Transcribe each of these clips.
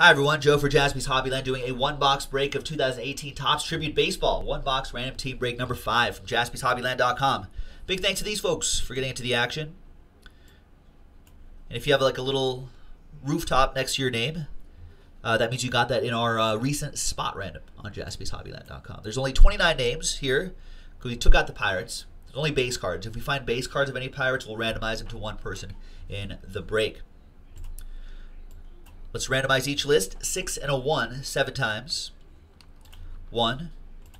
Hi everyone, Joe for Jaspy's Hobbyland doing a one box break of 2018 Topps Tribute Baseball. One box random team break number five from jaspyshobbyland.com. Big thanks to these folks for getting into the action. And if you have like a little rooftop next to your name, uh, that means you got that in our uh, recent spot random on jaspyshobbyland.com. There's only 29 names here because we took out the Pirates. There's only base cards. If we find base cards of any Pirates, we'll randomize them to one person in the break. Let's randomize each list. Six and a one, seven times. One,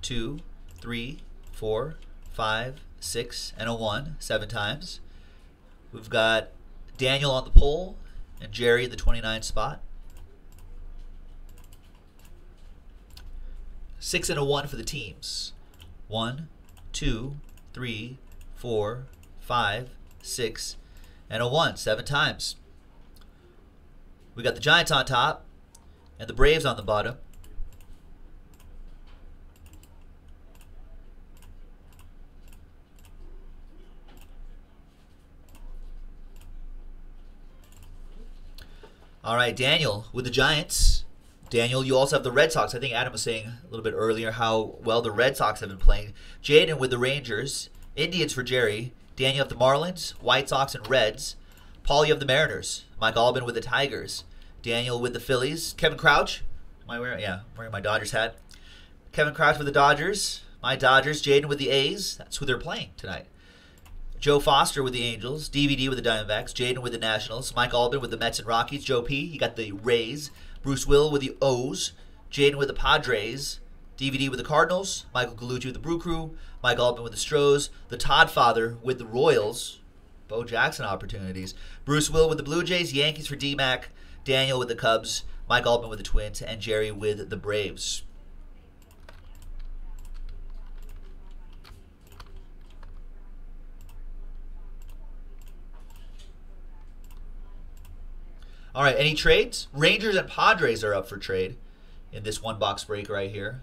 two, three, four, five, six, and a one, seven times. We've got Daniel on the pole and Jerry in the 29 spot. Six and a one for the teams. One, two, three, four, five, six, and a one, seven times. We got the Giants on top and the Braves on the bottom. All right, Daniel with the Giants. Daniel, you also have the Red Sox. I think Adam was saying a little bit earlier how well the Red Sox have been playing. Jaden with the Rangers. Indians for Jerry. Daniel of the Marlins, White Sox, and Reds. Paul, you have the Mariners. Mike Albin with the Tigers. Daniel with the Phillies. Kevin Crouch. Am I wearing? Yeah, wearing my Dodgers hat. Kevin Crouch with the Dodgers. My Dodgers. Jaden with the A's. That's who they're playing tonight. Joe Foster with the Angels. DVD with the Diamondbacks. Jaden with the Nationals. Mike Albin with the Mets and Rockies. Joe P. You got the Rays. Bruce Will with the O's. Jaden with the Padres. DVD with the Cardinals. Michael Gallucci with the Brew Crew. Mike Albin with the Stros. The Todd Father with the Royals. Bo Jackson opportunities. Bruce Will with the Blue Jays. Yankees for D-Mac. Daniel with the Cubs, Mike Altman with the Twins, and Jerry with the Braves. All right, any trades? Rangers and Padres are up for trade in this one box break right here.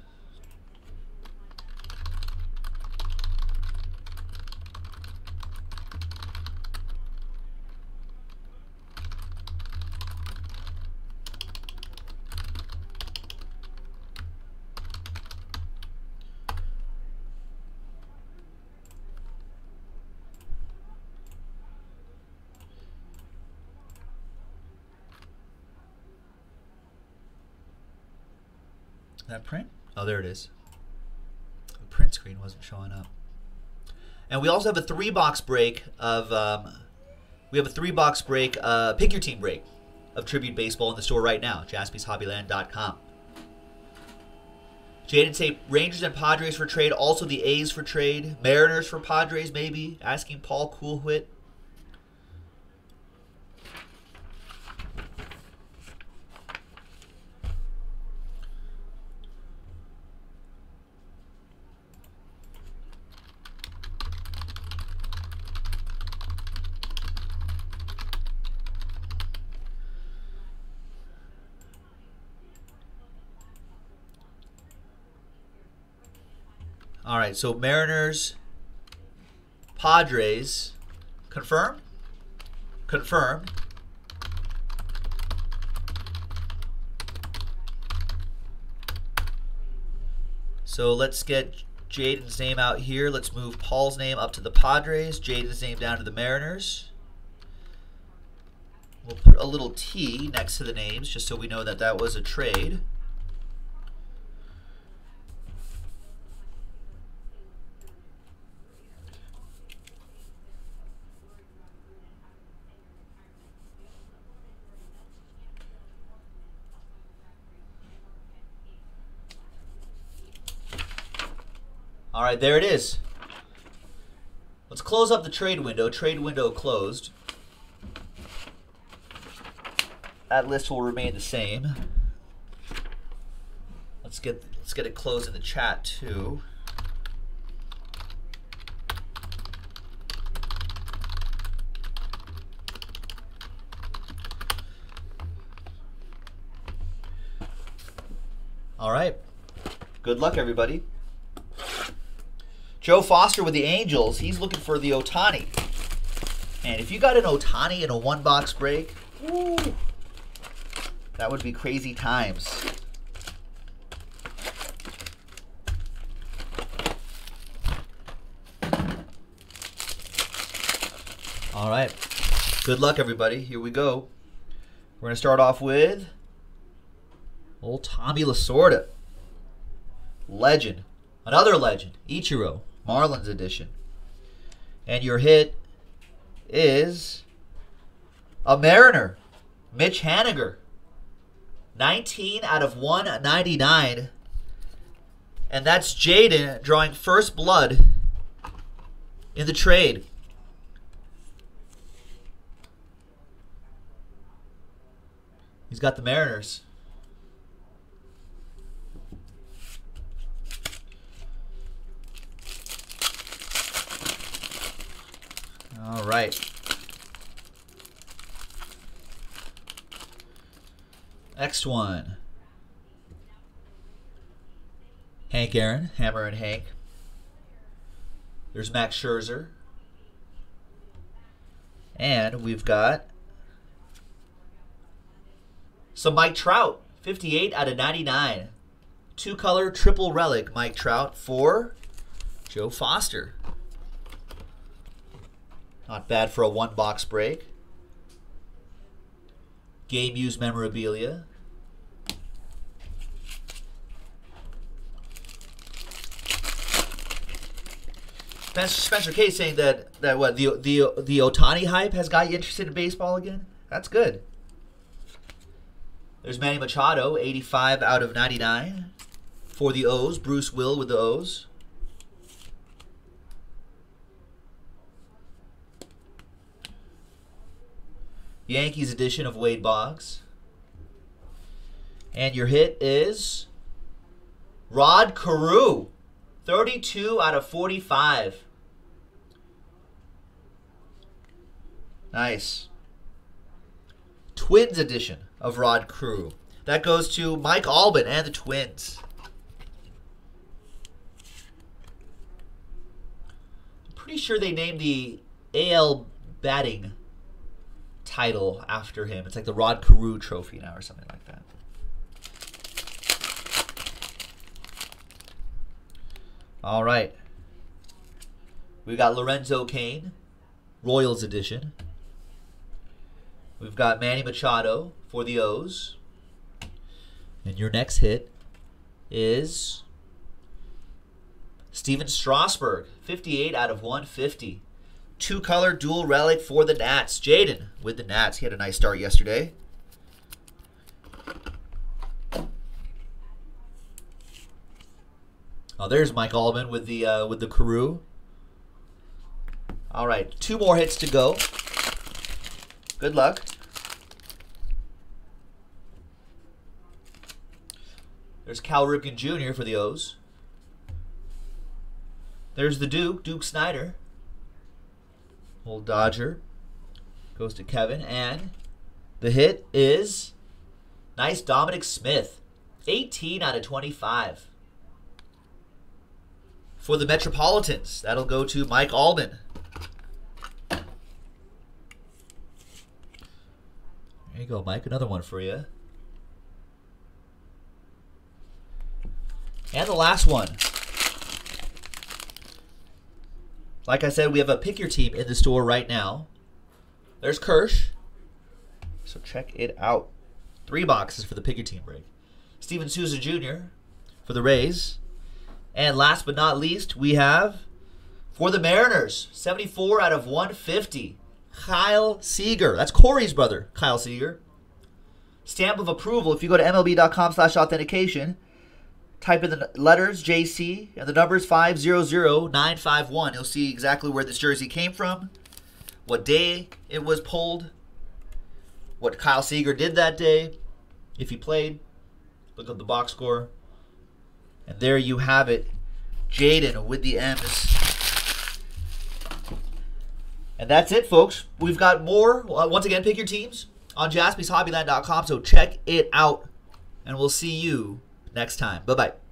That print? Oh, there it is. The print screen wasn't showing up. And we also have a three box break of. Um, we have a three box break, uh, pick your team break of Tribute Baseball in the store right now, jaspyshobbyland.com. Jaden say Rangers and Padres for trade, also the A's for trade, Mariners for Padres maybe, asking Paul Coolwhit. All right, so Mariners, Padres, confirm, confirm. So let's get Jaden's name out here. Let's move Paul's name up to the Padres, Jaden's name down to the Mariners. We'll put a little T next to the names just so we know that that was a trade. All right, there it is. Let's close up the trade window. Trade window closed. That list will remain the same. Let's get let's get it closed in the chat too. All right. Good luck, everybody. Joe Foster with the Angels, he's looking for the Ohtani. And if you got an Ohtani in a one box break, woo, That would be crazy times. All right. Good luck, everybody. Here we go. We're going to start off with old Tommy Lasorda. Legend. Another legend. Ichiro. Marlins edition. And your hit is a Mariner. Mitch Haniger. 19 out of 199. And that's Jaden drawing first blood in the trade. He's got the Mariners. All right. Next one. Hank Aaron, Hammerin' Hank. There's Max Scherzer. And we've got some Mike Trout, 58 out of 99. Two color triple relic Mike Trout for Joe Foster. Not bad for a one box break. Game used memorabilia. Spencer, K saying that that what the the the Ohtani hype has got you interested in baseball again. That's good. There's Manny Machado, 85 out of 99 for the O's. Bruce Will with the O's. Yankees edition of Wade Boggs. And your hit is Rod Carew, 32 out of 45. Nice. Twins edition of Rod Carew. That goes to Mike Albin and the Twins. I'm pretty sure they named the AL batting title after him. It's like the Rod Carew Trophy now or something like that. All right. We've got Lorenzo Cain, Royals edition. We've got Manny Machado for the O's. And your next hit is Stephen Strasburg, 58 out of 150 two color dual relic for the Nats. Jaden with the Nats. He had a nice start yesterday. Oh, there's Mike Allman with the uh, with the Carew. All right, two more hits to go. Good luck. There's Cal Ripken Jr. for the O's. There's the Duke, Duke Snider. Old Dodger goes to Kevin, and the hit is nice Dominic Smith, 18 out of 25. For the Metropolitans, that'll go to Mike Allman. There you go, Mike. Another one for you. And the last one. Like I said, we have a pick your team in the store right now. There's Kirsch. So check it out. Three boxes for the pick your team break. Steven Souza Jr. for the Rays. And last but not least, we have for the Mariners, 74 out of 150. Kyle Seager. That's Corey's brother, Kyle Seager. Stamp of approval. If you go to MLB.com slash authentication, type in the letters JC and the numbers 500951. You'll see exactly where this jersey came from, what day it was pulled, what Kyle Seager did that day, if he played. Look up the box score. And there you have it. Jaden with the M's. And that's it, folks. We've got more. Uh, once again, pick your teams on jaspyshobbyland.com. So check it out. And we'll see you next time. Bye bye.